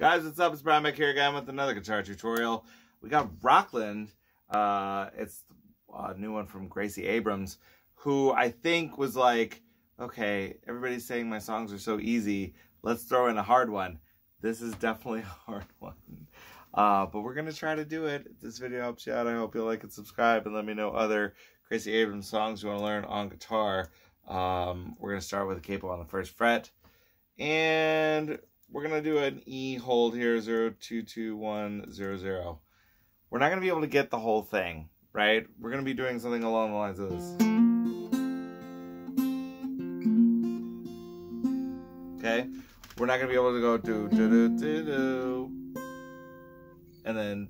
Guys, what's up? It's Brian back here again with another guitar tutorial. We got Rockland. Uh, it's a new one from Gracie Abrams, who I think was like, okay, everybody's saying my songs are so easy. Let's throw in a hard one. This is definitely a hard one. Uh, but we're going to try to do it. If this video helps you out, I hope you like and subscribe and let me know other Gracie Abrams songs you want to learn on guitar. Um, we're going to start with a capo on the first fret. And we're going to do an E hold here, 0, 2, 2, 1, 0, 0. We're not going to be able to get the whole thing, right? We're going to be doing something along the lines of this. Okay? We're not going to be able to go do, do, do, do, do. And then,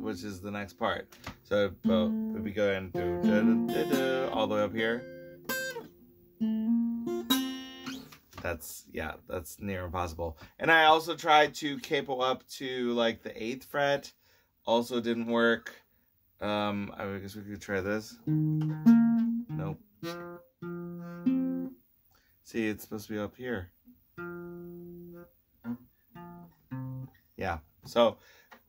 which is the next part. So, well, if we go and do, do, do, do, all the way up here. That's yeah that's near impossible. And i also tried to capo up to like the eighth fret. Also didn't work. Um i guess we could try this. Nope. See it's supposed to be up here. Yeah so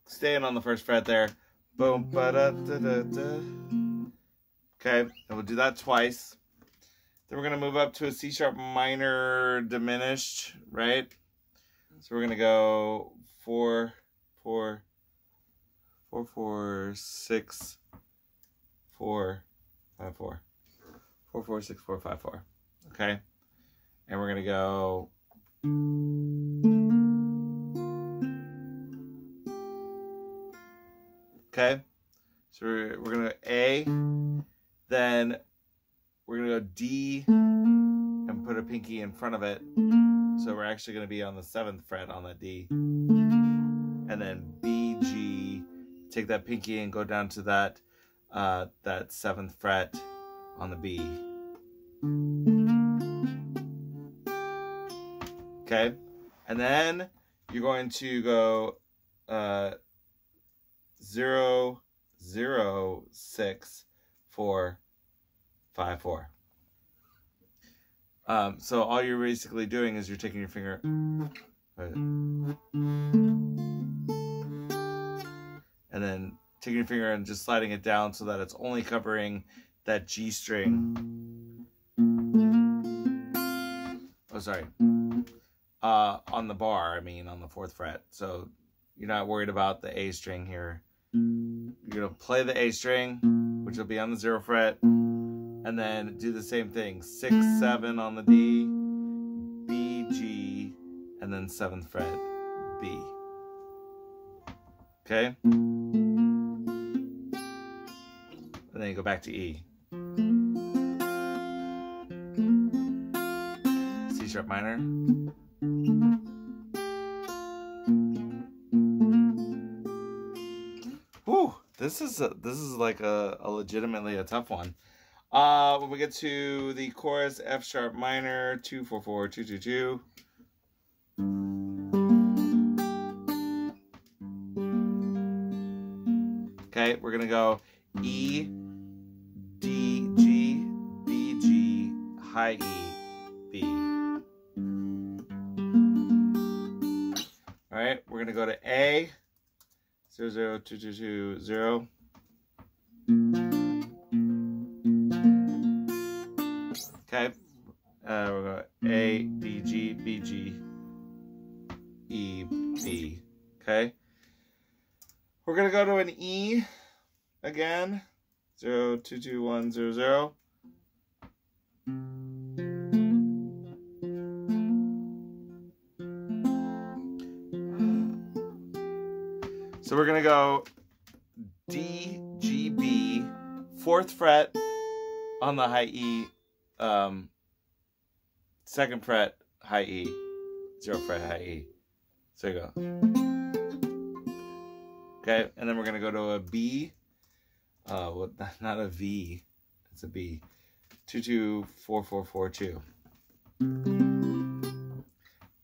staying on the first fret there. Boom ba da da da okay and we'll do that twice then we're going to move up to a C sharp minor diminished, right? So we're going to go four, four, four, four, six, four, five, four, four, four, six, four, five, four. Okay. And we're going to go. Okay. So we're, we're going to A, then we're going to go D and put a pinky in front of it. So we're actually going to be on the seventh fret on that D. And then B, G, take that pinky and go down to that, uh, that seventh fret on the B. Okay. And then you're going to go uh, zero, zero, six, four, five, four. Um, so all you're basically doing is you're taking your finger and then taking your finger and just sliding it down so that it's only covering that G string. Oh, sorry. Uh, on the bar, I mean, on the fourth fret. So you're not worried about the A string here. You're going to play the A string, which will be on the zero fret and then do the same thing. Six seven on the D B G and then seventh fret B. Okay? And then you go back to E. C sharp minor. Whew, this is a, this is like a, a legitimately a tough one. Uh, when we get to the chorus, F sharp minor, 244, 222. Okay, we're gonna go E, D, G, B, G, high E, B. All right, we're gonna go to A, 0, 0, 2, 2, 2, 0. Uh, we're going A, D, G, B, G, E, B. Okay. We're going to go to an E again. 0, 2, 2, 1, 0, 0. So we're going to go D, G, B, fourth fret on the high E, um, second fret, high E, zero fret, high E. So you go. Okay, and then we're gonna go to a B. Uh, well, not a V, it's a B. Two two four four four two.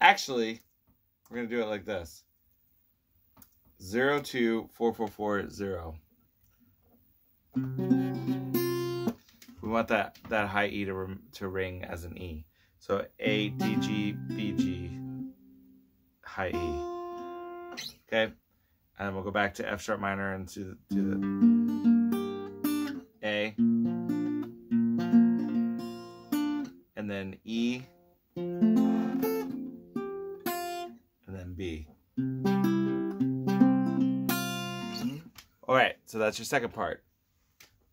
Actually, we're gonna do it like this. Zero two four four four zero. We want that that high E to to ring as an E. So A, D, G, B, G, high E. Okay, and we'll go back to F sharp minor and to, do the A, and then E, and then B. All right, so that's your second part.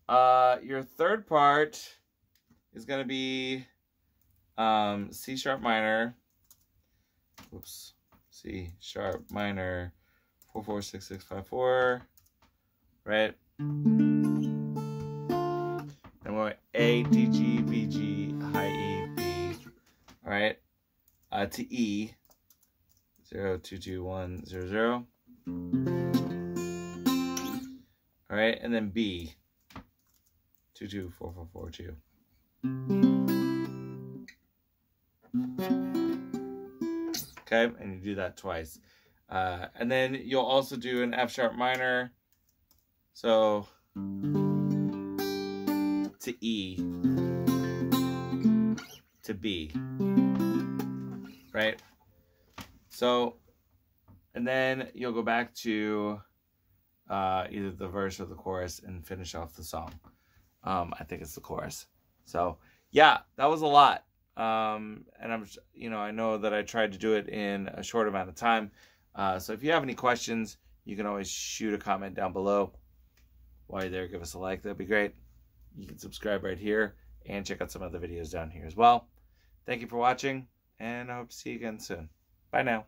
Uh, your third part is going to be um, C sharp minor. Whoops. C sharp minor 446654. Right? And we're A, D, G, B, G, high E, B. All right? Uh, to E. 022100. All right, and then B. 224442. Okay, and you do that twice. Uh, and then you'll also do an F sharp minor. So to E to B. Right? So, and then you'll go back to uh, either the verse or the chorus and finish off the song. Um, I think it's the chorus. So, yeah, that was a lot. Um, and I'm, you know, I know that I tried to do it in a short amount of time. Uh, so if you have any questions, you can always shoot a comment down below. While you're there, give us a like. That'd be great. You can subscribe right here and check out some other videos down here as well. Thank you for watching, and I hope to see you again soon. Bye now.